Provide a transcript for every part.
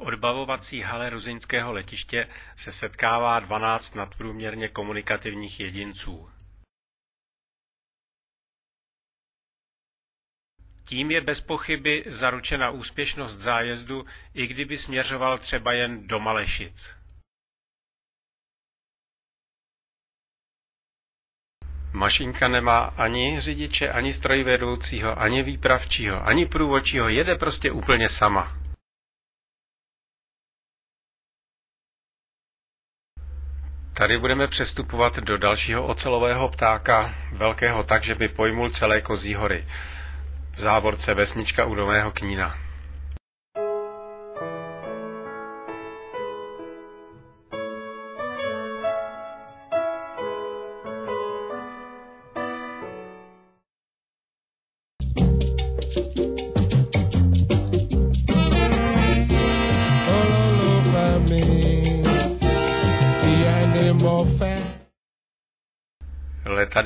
V odbavovací hale ruzyňského letiště se setkává 12 nadprůměrně komunikativních jedinců. Tím je bezpochyby zaručena úspěšnost zájezdu, i kdyby směřoval třeba jen do Malešic. Mašinka nemá ani řidiče, ani strojvedoucího, ani výpravčího, ani průvodčího, jede prostě úplně sama. Tady budeme přestupovat do dalšího ocelového ptáka, velkého tak, že by pojmul celé Kozí hory. V závorce vesnička u Nového Knína.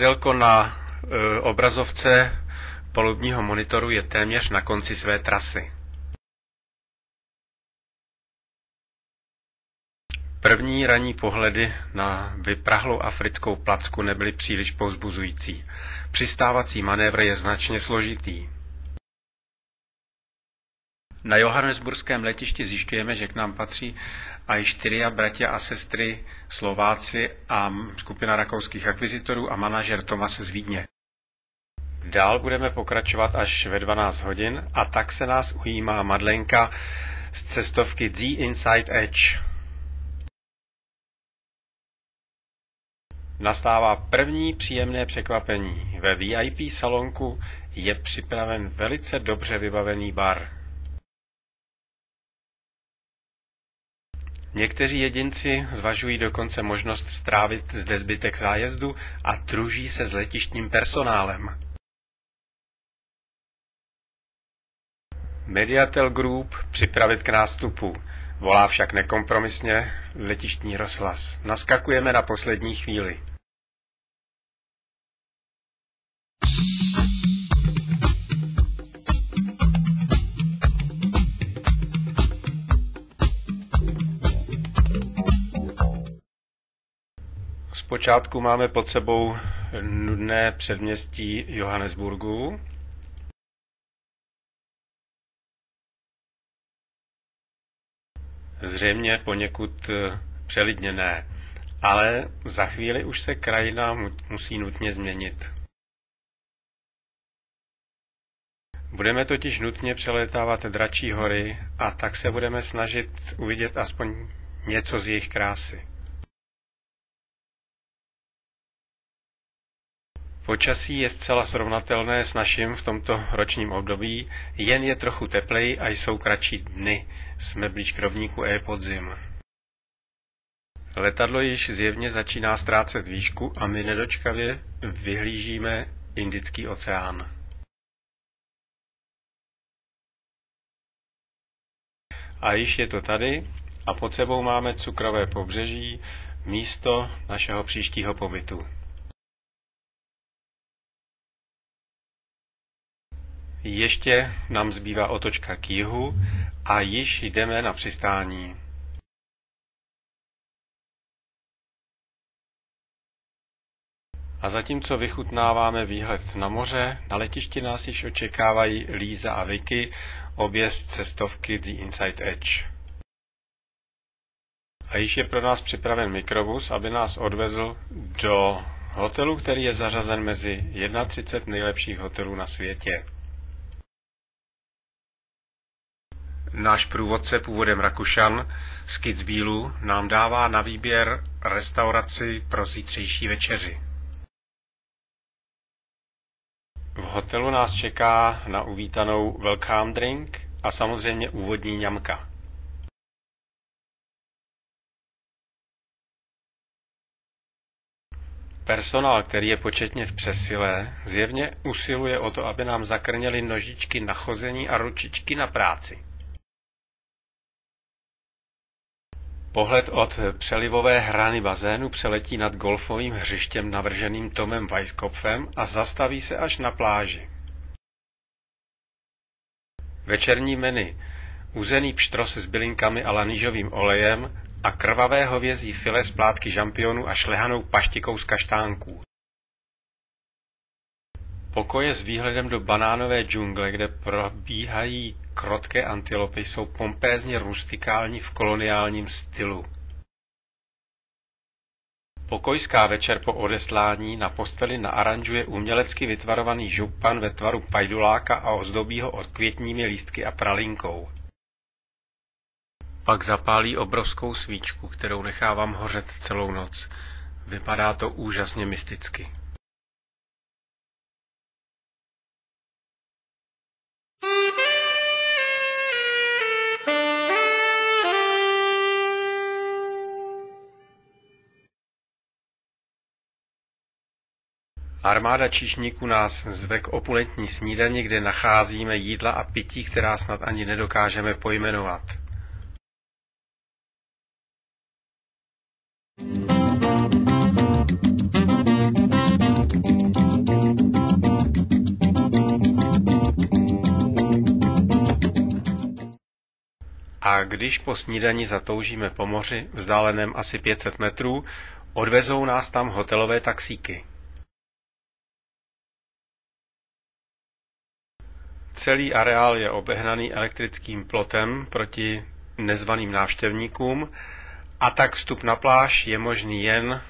Letadelko na e, obrazovce palubního monitoru je téměř na konci své trasy. První ranní pohledy na vyprahlou africkou placku nebyly příliš povzbuzující. Přistávací manévr je značně složitý. Na Johannesburském letišti zjišťujeme, že k nám patří a čtyři bratia a sestry Slováci a skupina rakouských akvizitorů a manažer Tomas z Vídně. Dál budeme pokračovat až ve 12 hodin a tak se nás ujímá Madlenka z cestovky The Inside Edge. Nastává první příjemné překvapení. Ve VIP salonku je připraven velice dobře vybavený bar. Někteří jedinci zvažují dokonce možnost strávit zde zbytek zájezdu a druží se s letištním personálem. Mediatel Group připravit k nástupu. Volá však nekompromisně letištní rozhlas. Naskakujeme na poslední chvíli. Zpočátku máme pod sebou nudné předměstí Johannesburgu, zřejmě poněkud eh, přelidněné, ale za chvíli už se krajina musí nutně změnit. Budeme totiž nutně přelétávat dračí hory a tak se budeme snažit uvidět aspoň něco z jejich krásy. Počasí je zcela srovnatelné s naším v tomto ročním období, jen je trochu teplej a jsou kratší dny. Jsme blíž k rovníku E podzim. Letadlo již zjevně začíná ztrácet výšku a my nedočkavě vyhlížíme Indický oceán. A již je to tady a pod sebou máme cukrové pobřeží, místo našeho příštího pobytu. Ještě nám zbývá otočka k jihu a již jdeme na přistání. A zatímco vychutnáváme výhled na moře, na letišti nás již očekávají Líza a Vicky, obě z cestovky The Inside Edge. A již je pro nás připraven mikrobus, aby nás odvezl do hotelu, který je zařazen mezi 31 nejlepších hotelů na světě. Náš průvodce původem Rakušan z Kitzbühelu nám dává na výběr restauraci pro zítřejší večeři. V hotelu nás čeká na uvítanou welcome drink a samozřejmě úvodní ňamka. Personál, který je početně v přesile, zjevně usiluje o to, aby nám zakrněli nožičky na chození a ručičky na práci. Pohled od přelivové hrany bazénu přeletí nad golfovým hřištěm navrženým Tomem Weisskopfem a zastaví se až na pláži. Večerní menu. Uzený pštros s bylinkami a lanížovým olejem a krvavé hovězí file z plátky žampionu a šlehanou paštikou z kaštánků. Pokoje s výhledem do banánové džungle, kde probíhají krotké antilopy, jsou pompézně rustikální v koloniálním stylu. Pokojská večer po odeslání na posteli naaranžuje umělecky vytvarovaný župan ve tvaru pajduláka a ozdobí ho odkvětními lístky a pralinkou. Pak zapálí obrovskou svíčku, kterou nechávám hořet celou noc. Vypadá to úžasně mysticky. Armáda číšníků nás zve k opulentní snídani, kde nacházíme jídla a pití, která snad ani nedokážeme pojmenovat. A když po snídani zatoužíme po moři, vzdáleném asi 500 metrů, odvezou nás tam hotelové taxíky. Celý areál je obehnaný elektrickým plotem proti nezvaným návštěvníkům a tak vstup na pláž je možný jen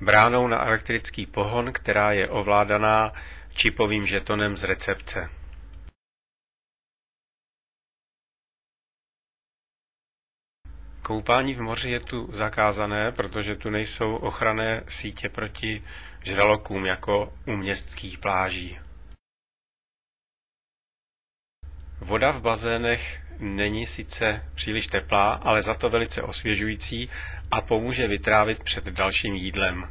bránou na elektrický pohon, která je ovládaná čipovým žetonem z recepce. Koupání v moři je tu zakázané, protože tu nejsou ochranné sítě proti žralokům jako u městských pláží. Voda v bazénech není sice příliš teplá, ale za to velice osvěžující a pomůže vytrávit před dalším jídlem.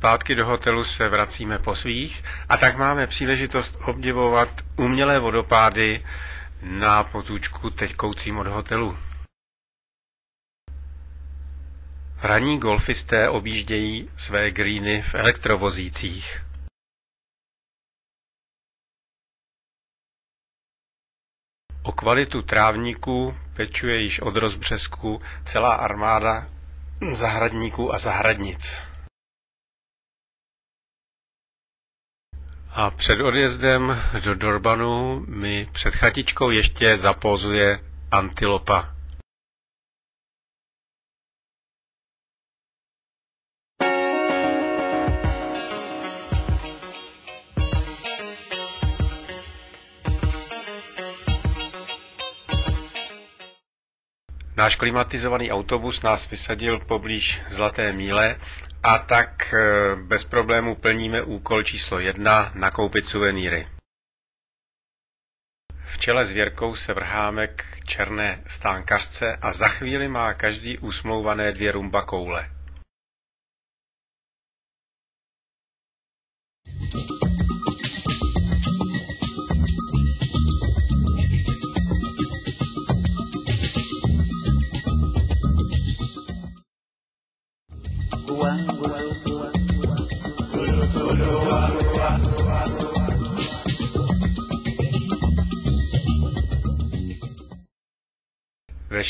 Zpátky do hotelu se vracíme po svých a tak máme příležitost obdivovat umělé vodopády na potůčku tekoucím od hotelu. Ranní golfisté objíždějí své greeny v elektrovozících. O kvalitu trávníků pečuje již od rozbřesku celá armáda zahradníků a zahradnic. A před odjezdem do Dorbanu mi před chatičkou ještě zapozuje antilopa. Náš klimatizovaný autobus nás vysadil poblíž Zlaté míle a tak eh, bez problému plníme úkol číslo jedna nakoupit suvenýry. V čele s Věrkou se vrháme k černé stánkařce a za chvíli má každý usmlouvané dvě rumba koule.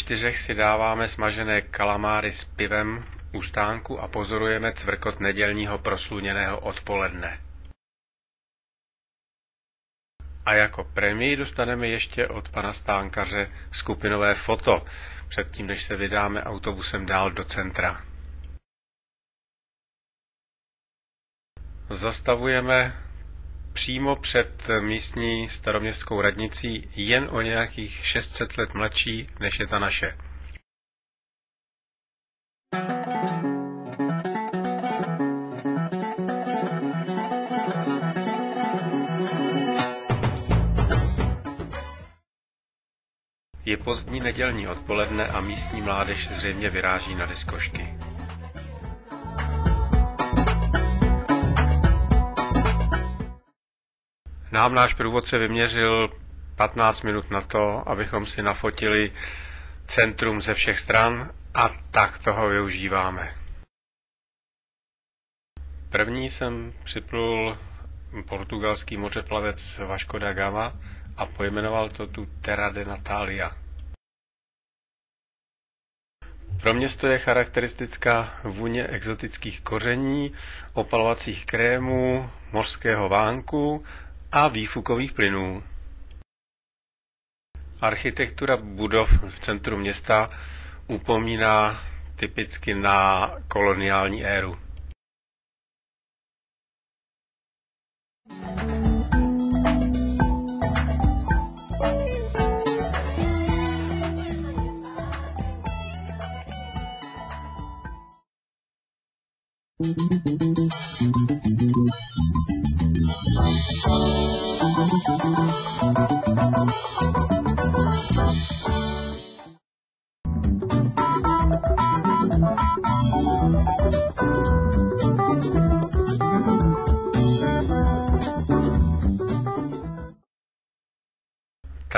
Čtyřech si dáváme smažené kalamáry s pivem u stánku a pozorujeme cvrkot nedělního prosluněného odpoledne. A jako premii dostaneme ještě od pana stánkaře skupinové foto, předtím, než se vydáme autobusem dál do centra. Zastavujeme přímo před místní staroměstskou radnicí jen o nějakých 600 let mladší, než je ta naše. Je pozdní nedělní odpoledne a místní mládež zřejmě vyráží na diskošky. Nám náš průvodce vyměřil 15 minut na to, abychom si nafotili centrum ze všech stran a tak toho využíváme. První jsem připlul portugalský mořeplavec Vasco da Gama a pojmenoval to tu Terra de Natalia. Pro město je charakteristická vůně exotických koření, opalovacích krémů, mořského vánku a výfukových plynů. Architektura budov v centru města upomíná typicky na koloniální éru.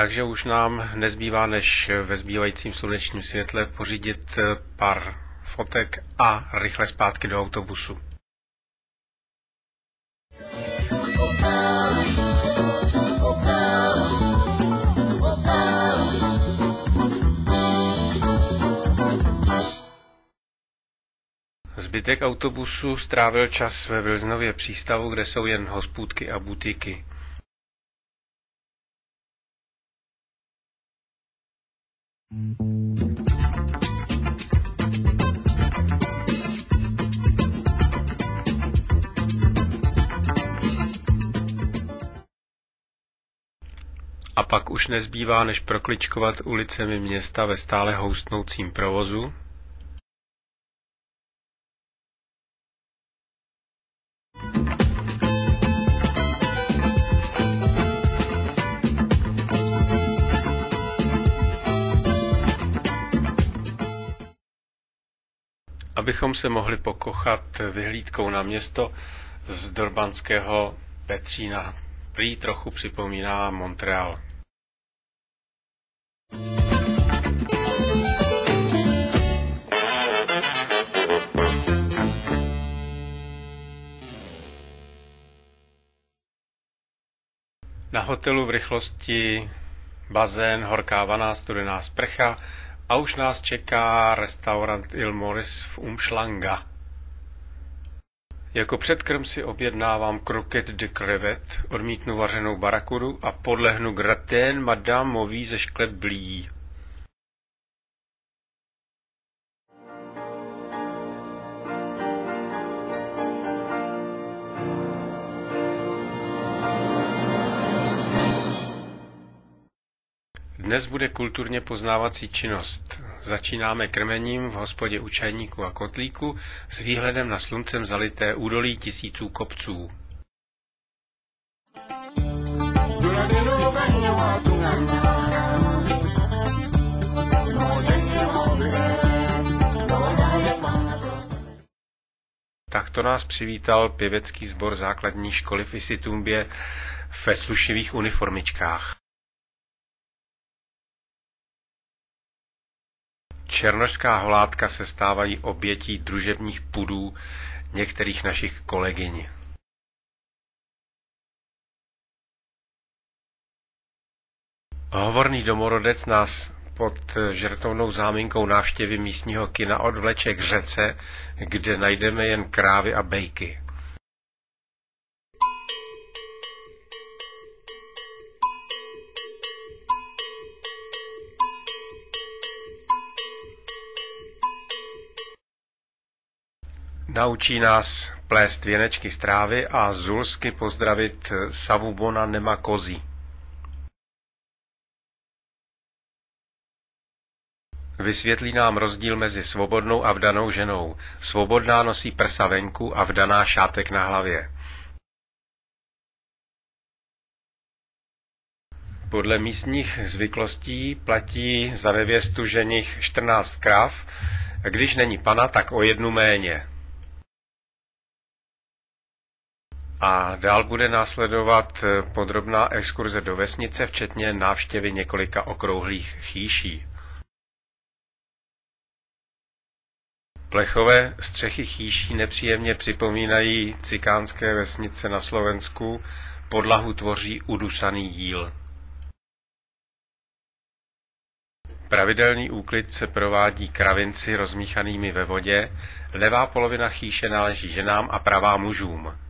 Takže už nám nezbývá, než ve zbývajícím slunečním světle pořídit pár fotek a rychle zpátky do autobusu. Zbytek autobusu strávil čas ve Vilznově přístavu, kde jsou jen hospůdky a butiky. A pak už nezbývá, než prokličkovat ulicemi města ve stále houstnoucím provozu, abychom se mohli pokochat vyhlídkou na město z Dorbanského Petřína. Prý trochu připomíná Montreal. Na hotelu v rychlosti bazén, horká vaná, studená sprcha a už nás čeká restaurant Il Morris v Umšlanga. Jako předkrm si objednávám kroket de crevet, odmítnu vařenou barakuru a podlehnu gratin Madame Mový ze šklep Dnes bude kulturně poznávací činnost. Začínáme krmením v hospodě u čajníku a kotlíku s výhledem na sluncem zalité údolí tisíců kopců. Takto nás přivítal pěvecký sbor základní školy v Isitumbě ve slušivých uniformičkách. Černošská holátka se stávají obětí družebních pudů některých našich kolegyň. Hovorný domorodec nás pod žertovnou záminkou návštěvy místního kina odvleče k řece, kde najdeme jen krávy a bejky. Naučí nás plést věnečky z trávy a zulsky pozdravit Savubona Nema Kozi. Vysvětlí nám rozdíl mezi svobodnou a vdanou ženou. Svobodná nosí prsa venku a vdaná šátek na hlavě. Podle místních zvyklostí platí za nevěstu ženich 14 krav, když není pana, tak o jednu méně. A dál bude následovat podrobná exkurze do vesnice, včetně návštěvy několika okrouhlých chýší. Plechové střechy chýší nepříjemně připomínají cikánské vesnice na Slovensku, podlahu tvoří udusaný jíl. Pravidelný úklid se provádí kravinci rozmíchanými ve vodě, levá polovina chýše náleží ženám a pravá mužům.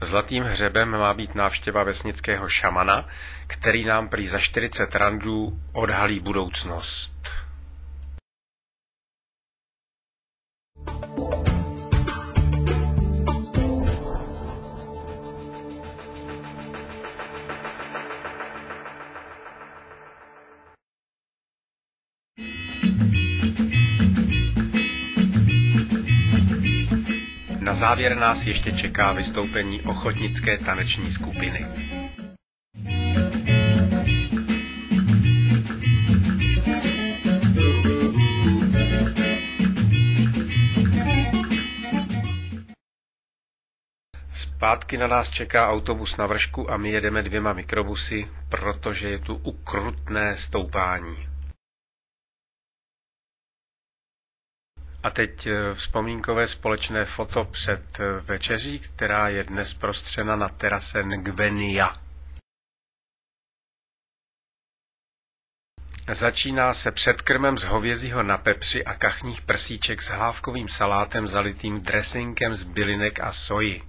Zlatým hřebem má být návštěva vesnického šamana, který nám prý za 40 randů odhalí budoucnost. Závěr nás ještě čeká vystoupení ochotnické taneční skupiny. Zpátky na nás čeká autobus na vršku a my jedeme dvěma mikrobusy, protože je tu ukrutné stoupání. A teď eh, vzpomínkové společné foto před eh, večeří, která je dnes prostřena na terase Ngvenia. Začíná se předkrmem z hovězího na pepři a kachních prsíček s hlávkovým salátem zalitým dressinkem z bylinek a soji.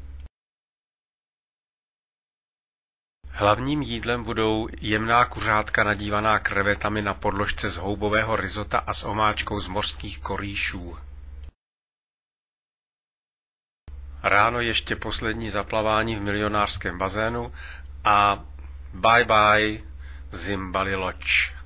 Hlavním jídlem budou jemná kuřátka nadívaná krevetami na podložce z houbového risota a s omáčkou z mořských korýšů. Ráno ještě poslední zaplavání v milionářském bazénu a bye bye Zimbali Lodge.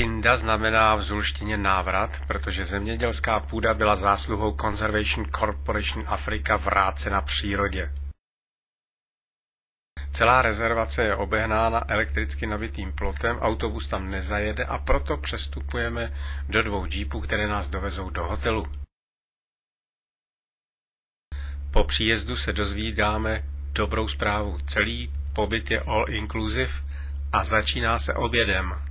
Pinda znamená v zulštině návrat, protože zemědělská půda byla zásluhou Conservation Corporation Afrika vrácena přírodě. Celá rezervace je obehnána elektricky nabitým plotem, autobus tam nezajede a proto přestupujeme do dvou jeepů, které nás dovezou do hotelu. Po příjezdu se dozvídáme dobrou zprávu. Celý pobyt je all inclusive a začíná se obědem.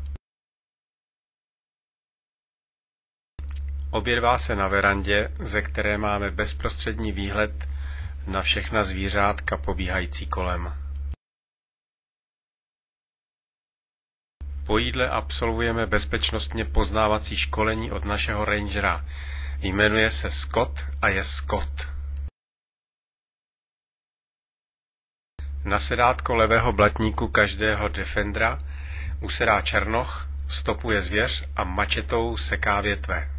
Obědvá se na verandě, ze které máme bezprostřední výhled na všechna zvířátka pobíhající kolem. Po jídle absolvujeme bezpečnostně poznávací školení od našeho rangera. Jmenuje se Scott a je Scott. Na sedátko levého blatníku každého defendra usedá černoch, stopuje zvěř a mačetou seká větve.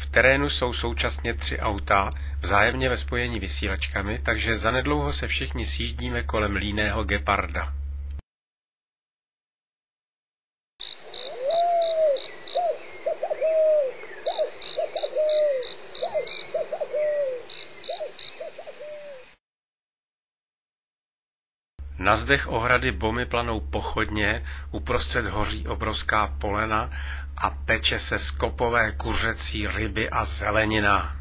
V terénu jsou současně tři auta, vzájemně ve spojení vysílačkami, takže zanedlouho se všichni sjíždíme kolem líného geparda. Na zdech ohrady bomy planou pochodně, uprostřed hoří obrovská polena a peče se skopové kuřecí ryby a zelenina.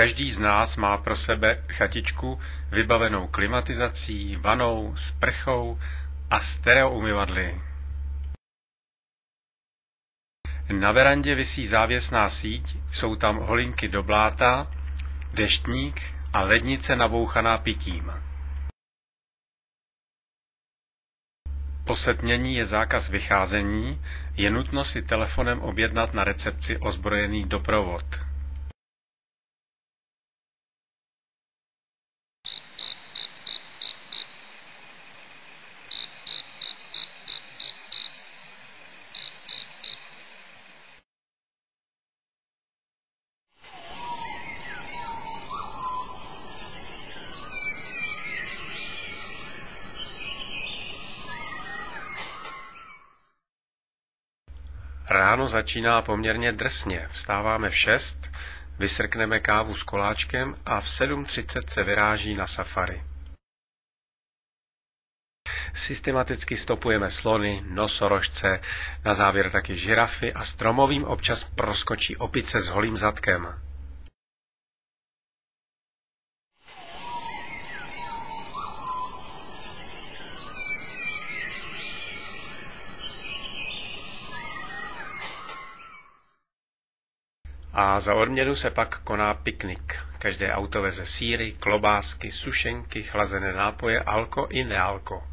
Každý z nás má pro sebe chatičku vybavenou klimatizací, vanou, sprchou a stereoumyvadly. Na verandě visí závěsná síť, jsou tam holinky do bláta, deštník a lednice nabouchaná pitím. Po setmění je zákaz vycházení, je nutno si telefonem objednat na recepci ozbrojený doprovod. Ráno začíná poměrně drsně. Vstáváme v 6, vysrkneme kávu s koláčkem a v 7.30 se vyráží na safari. Systematicky stopujeme slony, nosorožce, na závěr taky žirafy a stromovým občas proskočí opice s holým zadkem. A za odměnu se pak koná piknik. Každé auto veze síry, klobásky, sušenky, chlazené nápoje, alko i nealko.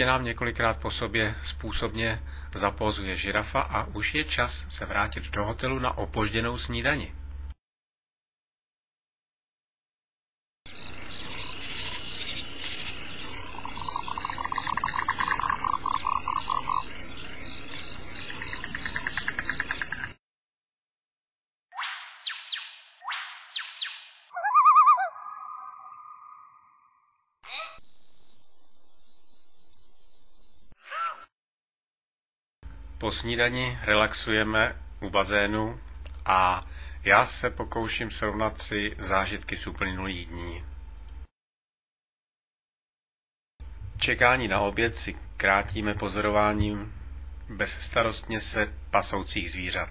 Ještě nám několikrát po sobě způsobně zapozuje žirafa a už je čas se vrátit do hotelu na opožděnou snídani. Po snídani relaxujeme u bazénu a já se pokouším srovnat si zážitky z uplynulých dní. Čekání na oběd si krátíme pozorováním bezstarostně se pasoucích zvířat.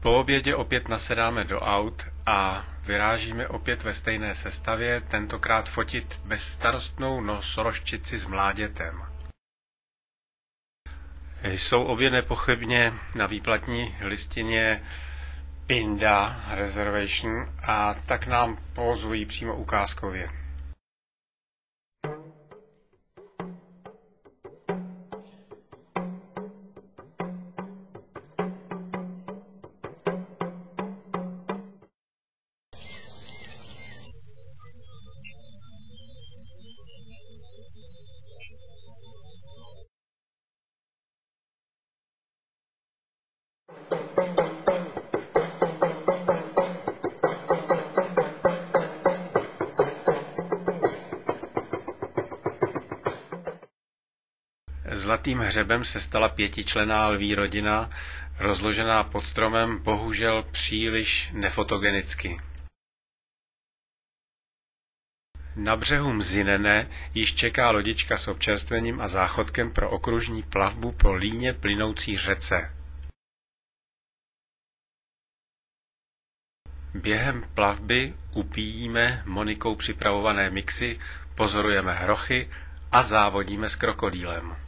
Po obědě opět nasedáme do aut a vyrážíme opět ve stejné sestavě, tentokrát fotit bezstarostnou nosorožčici s mládětem. Jsou obě nepochybně na výplatní listině Pinda Reservation a tak nám pozují přímo ukázkově. Zlatým hřebem se stala pětičlená lví rodina, rozložená pod stromem bohužel příliš nefotogenicky. Na břehu Mzinene již čeká lodička s občerstvením a záchodkem pro okružní plavbu po líně plynoucí řece. Během plavby upíjíme Monikou připravované mixy, pozorujeme hrochy a závodíme s krokodýlem.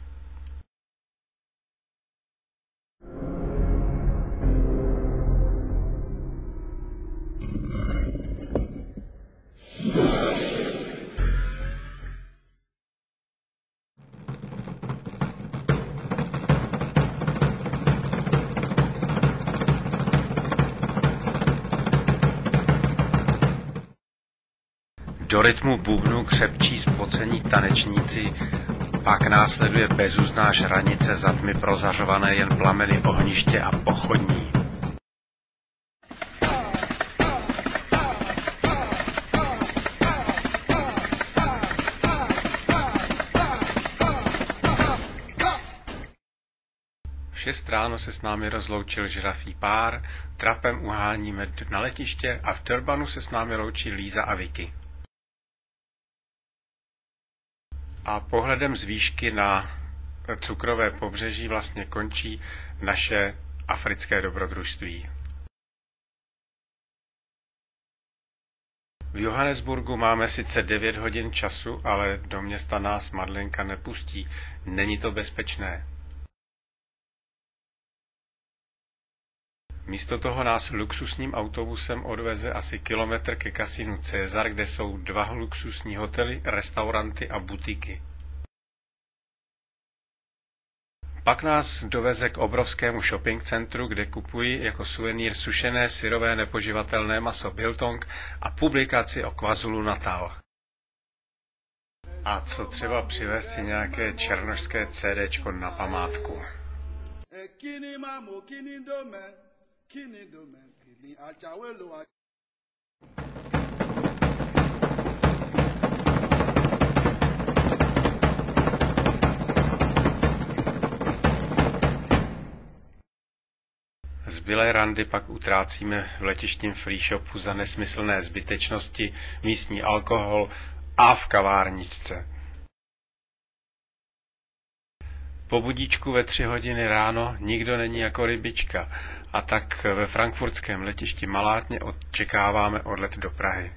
Do rytmu bubnu křepčí spocení tanečníci, pak následuje bezuzná šranice za tmy prozařované jen plameny ohniště a pochodní. šest ráno se s námi rozloučil žirafí pár, trapem uháníme na letiště a v Turbanu se s námi loučí Líza a Vicky. A pohledem z výšky na cukrové pobřeží vlastně končí naše africké dobrodružství. V Johannesburgu máme sice 9 hodin času, ale do města nás Madlenka nepustí. Není to bezpečné. Místo toho nás luxusním autobusem odveze asi kilometr ke kasinu Cezar, kde jsou dva luxusní hotely, restauranty a butiky. Pak nás doveze k obrovskému shopping centru, kde kupuji jako suvenýr sušené syrové nepoživatelné maso biltong a publikaci o Kvazulu Natal. A co třeba přivést si nějaké černožské CDčko na památku. Zbylé randy pak utrácíme v letištním free shopu za nesmyslné zbytečnosti, místní alkohol a v kavárničce. Po budíčku ve tři hodiny ráno nikdo není jako rybička a tak ve frankfurtském letišti Malátně očekáváme odlet do Prahy.